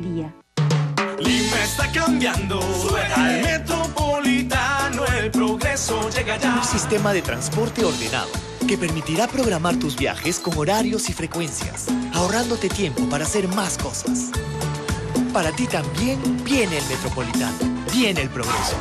día. Lima está cambiando. Metropolitano el progreso llega. Un sistema de transporte ordenado que permitirá programar tus viajes con horarios y frecuencias, ahorrándote tiempo para hacer más cosas. Para ti también viene el metropolitano, viene el progreso.